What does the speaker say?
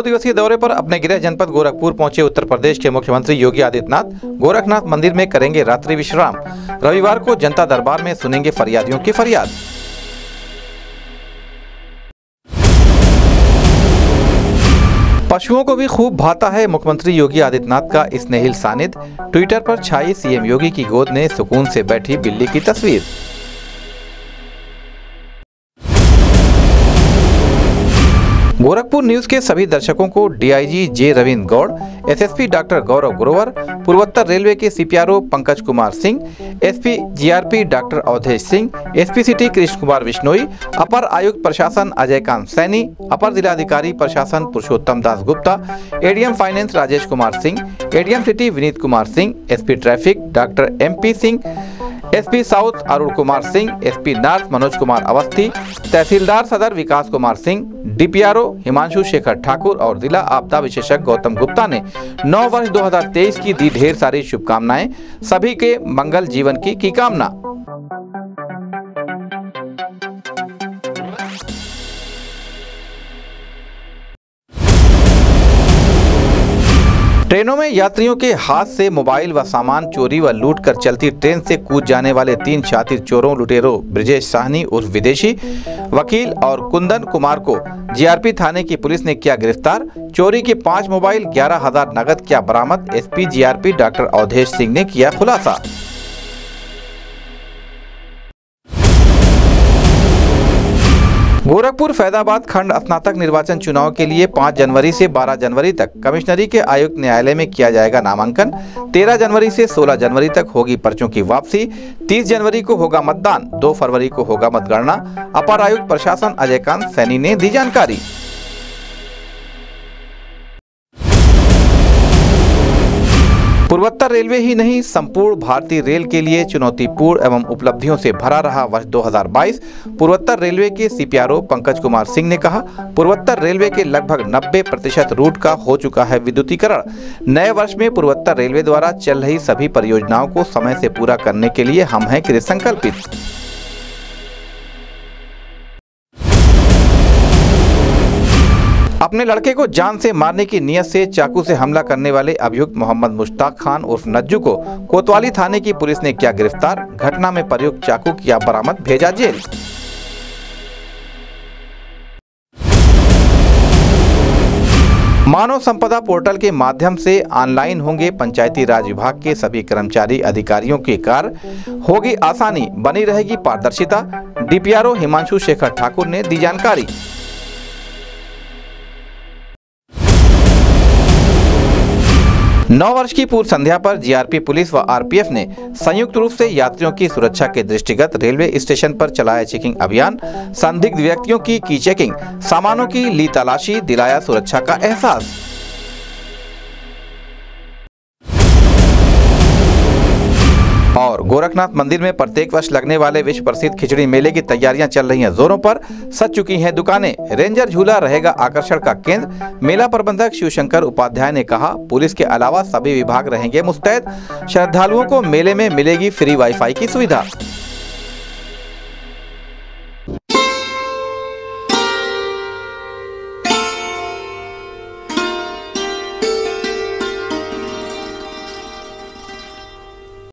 दिवसीय दौरे पर अपने गृह जनपद गोरखपुर पहुँचे उत्तर प्रदेश के मुख्यमंत्री योगी आदित्यनाथ। गोरखनाथ मंदिर में करेंगे रात्रि विश्राम। रविवार को जनता दरबार में सुनेंगे फरियादियों की फरियाद। पशुओं को भी खूब भाता है मुख्यमंत्री योगी आदित्यनाथ का स्नेहिल सानिध ट्विटर पर छाई सीएम योगी की गोद में सुकून से बैठी बिल्ली की तस्वीर। गोरखपुर न्यूज़ के सभी दर्शकों को DIG J Ravindra Gaur, SSP doctor Gaurav Grover, पूर्वोत्तर रेलवे के CPRO Pankaj Kumar Singh, SP GRP doctor Awadhesh Singh, SP city Krishna Kumar Bishnoi अपर आयुक्त प्रशासन अजय कांत सैनी, अपर जिलाधिकारी प्रशासन Purushottam Das Gupta, ADM finance Rajesh Kumar Singh, ADM city Vineet Kumar Singh, SP traffic doctor MP Singh SP south Arun Kumar Singh, SP north Manoj Kumar Awasthi, तहसीलदार सदर Vikas Kumar Singh, DPRO Himanshu Shekhar Thakur और जिला आपदा विशेषज्ञ गौतम गुप्ता ने नौ वर्ष 2023 की दी ढेर सारी शुभकामनाएँ सभी के मंगल जीवन की की कामना। ट्रेनों में यात्रियों के हाथ से मोबाइल व सामान चोरी व लूट कर चलती ट्रेन से कूद जाने वाले तीन शातिर चोरों, लुटेरों, ब्रिजेश साहनी उर्फ़ विदेशी, वकील और कुंदन कुमार को जीआरपी थाने की पुलिस ने किया गिरफ़्तार। चोरी के पाँच मोबाइल, ग्यारह हज़ार नगद किया बरामद, SP GRP doctor Awadhesh Singh ने किया खुलासा। गोरखपुर फैदाबाद खंड स्नातक निर्वाचन चुनाव के लिए 5 जनवरी से 12 जनवरी तक कमिश्नरी के आयुक्त न्यायालय में किया जाएगा नामांकन। 13 जनवरी से 16 जनवरी तक होगी पर्चों की वापसी। 30 जनवरी को होगा मतदान। 2 फरवरी को होगा मतगणना। अपर आयुक्त प्रशासन अजय कांत सैनी ने दी जानकारी। पूर्वोत्तर रेलवे ही नहीं, संपूर्ण भारतीय रेल के लिए चुनौतीपूर्ण एवं उपलब्धियों से भरा रहा वर्ष 2022 पूर्वोत्तर रेलवे के सीपीआरओ पंकज कुमार सिंह ने कहा, पूर्वोत्तर रेलवे के लगभग 90 प्रतिशत रूट का हो चुका है विद्युतीकरण। नए वर्ष में पूर्वोत्तर रेलवे द्वारा चल रही सभी परियोजनाओं को समय से पूरा करने के लिए हम हैं कृत संकल्पित अपने लड़के को जान से मारने की नियत से चाकू से हमला करने वाले अभियुक्त मोहम्मद मुश्ताक खान उर्फ़ नज्जू को कोतवाली थाने की पुलिस ने किया गिरफ़्तार। घटना में प्रयुक्त चाकू किया बरामद भेजा जेल। मानव संपदा पोर्टल के माध्यम से ऑनलाइन होंगे पंचायती राज विभाग के सभी कर्मचारी अधिकारियों के कार्य। होगी आसानी। बनी रहेगी पारदर्शिता। डीपीआरओ हिमांशु शेखर ठाकुर ने दी जानकारी। नौ वर्ष की पूर्व संध्या पर जीआरपी पुलिस व आरपीएफ ने संयुक्त रूप से यात्रियों की सुरक्षा के दृष्टिगत रेलवे स्टेशन पर चलाया चेकिंग अभियान, संदिग्ध व्यक्तियों की की चेकिंग, सामानों की ली तलाशी, दिलाया सुरक्षा का एहसास। और गोरखनाथ मंदिर में प्रत्येक वर्ष लगने वाले विश्व प्रसिद्ध खिचड़ी मेले की तैयारियाँ चल रही हैं। जोरों पर सज चुकी हैं दुकानें। रेंजर झूला रहेगा आकर्षण का केंद्र। मेला प्रबंधक शिवशंकर उपाध्याय ने कहा, पुलिस के अलावा सभी विभाग रहेंगे मुस्तैद। श्रद्धालुओं को मेले में मिलेगी फ्री वाईफाई की सुविधा।